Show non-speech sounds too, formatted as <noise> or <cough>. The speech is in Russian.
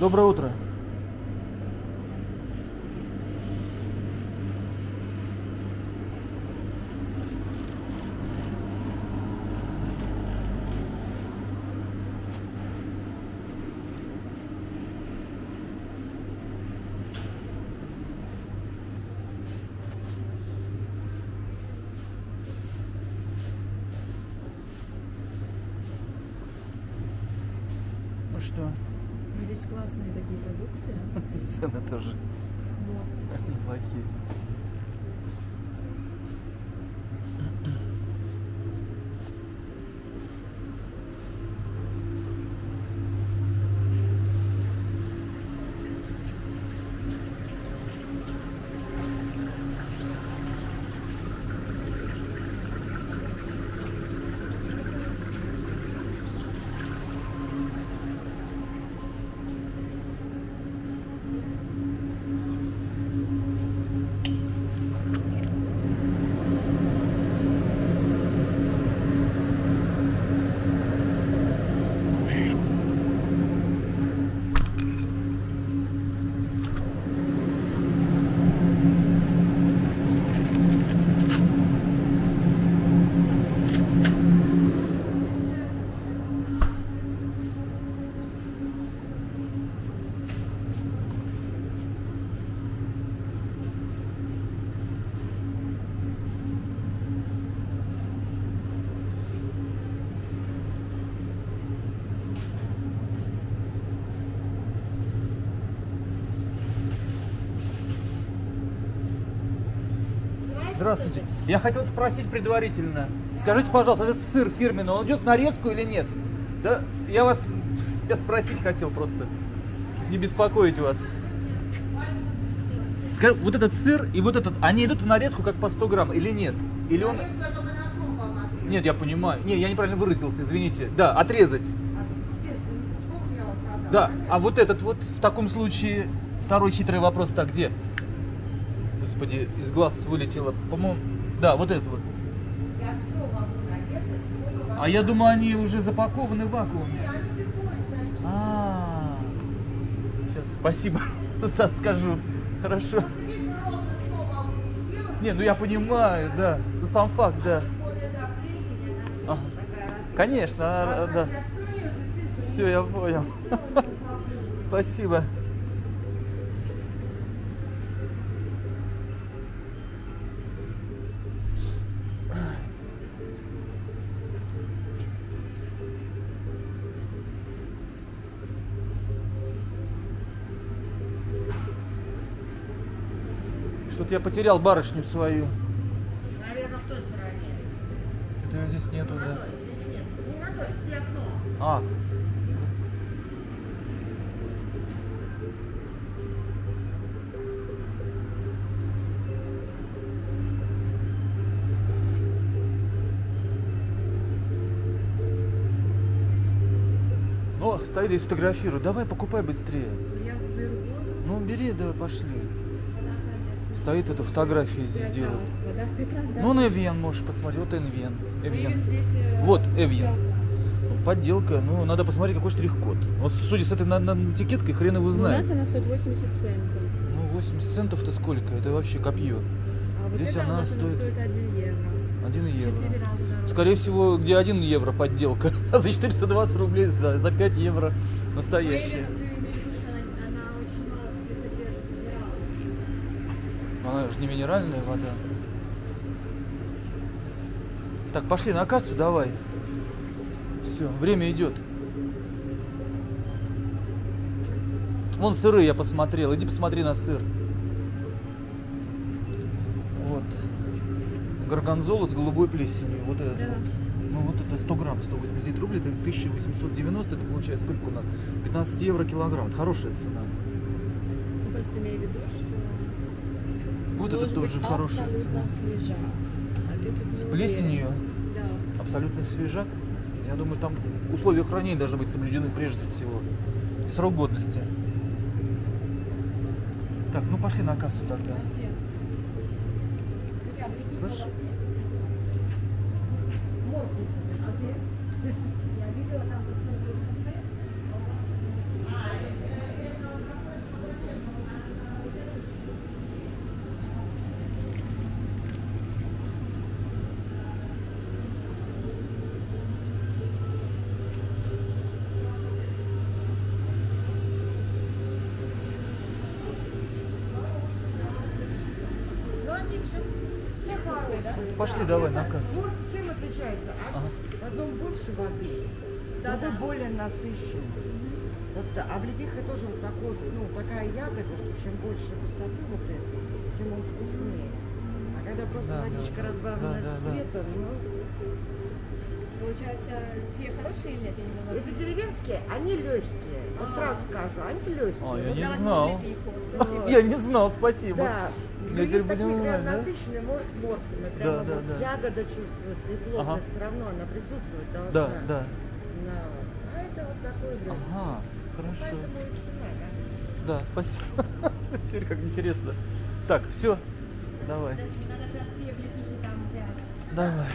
Доброе утро. Ну что, Здесь классные такие продукты. <laughs> цены тоже <laughs> неплохие. Здравствуйте. Я хотел спросить предварительно. Скажите, пожалуйста, этот сыр фирменный, он идет в нарезку или нет? Да, я вас я спросить хотел просто. Не беспокоить вас. Скажи, вот этот сыр и вот этот, они идут в нарезку как по 100 грамм или нет? Или он... Нет, я понимаю. Не, я неправильно выразился, извините. Да, отрезать. Да, а вот этот вот, в таком случае, второй хитрый вопрос, так, где? Господи, из глаз вылетело, по-моему, да, вот это вот. А я думаю, они уже запакованы в вакууме. А, сейчас, спасибо, <laughs> скажу. Хорошо. Не, ну я понимаю, да. Ну сам факт, да. А, Конечно, а, да. Все, я понял. <laughs> Спасибо. Что-то я потерял барышню свою. Наверное, в той стороне. Это её здесь нету, На да. здесь нет. Не на той, где окно. А. Стоит здесь фотографирую. Давай, покупай быстрее. Я беру. Ну, бери, да, пошли. Стоит эта фотография здесь да? Ну, на Эвьен можешь посмотреть. Вот Эвьен. Эвен здесь, э, Вот, Эвьен. да. Ну, Подделка. Ну, надо посмотреть, какой штрих-код. Вот судя с этой на- на- этикеткой, хрен его Ну, У знает. нас она стоит 80 центов. Ну, 80 центов это сколько? Это вообще копье. А вот Здесь она у нас стоит- стоит 1 евро. 1 В евро. Скорее всего, где 1 евро подделка, а <laughs> за 420 рублей за, за 5 евро Ну, настоящая. Эвен, ты имеешь в виду, что она, она очень мало в себе содержит минералов. Но Она же не минеральная вода. Так, пошли на кассу, давай. Все, время идет. Вон сыры я посмотрел. Иди посмотри на сыр. Вот. Горгонзола с голубой плесенью. Вот этот Да. вот. Ну вот это 100 грамм, 180 рублей, это 1890, это получается сколько у нас? 15 евро килограмм. Это хорошая цена. Ну, просто имею в виду, что Вот это тоже быть хорошая цена. абсолютно свежа. А С плесенью. Да. Абсолютно свежак. Я думаю, там условия хранения должны быть соблюдены прежде всего. И срок годности. Так, ну пошли на кассу тогда. Слышь? А где? <laughs> Я видела там в конце. Пошли, давай, на кассу. Морс чем отличается? От- Ага. В одном больше воды, Да, другой да. более насыщенный. Вот а облепиха тоже вот такой, ну, такая ягода, что чем больше густоты вот этой, тем он вкуснее. А когда просто Да, да, водичка да. разбавлена Да, да, с да. цветом, ну, Получается, те хорошие или нет? Не эти деревенские, они легкие. Вот А. сразу скажу, они легкие. А, я Вот не знал. облепиху. <laughs> Я не знал, спасибо. Да. Ну, Но теперь есть такие прям да? насыщенные морс морсами. Да, Прямо да, вот да. ягода чувствуется, и плотность Ага. все равно она присутствует должна. Да, да. На. А это вот такой легкий. Ага, хорошо. Поэтому и цена, да. Да, спасибо. <laughs> Теперь как интересно. Так, все. Давай. Подожди, мне надо две облепихи там взять. Давай.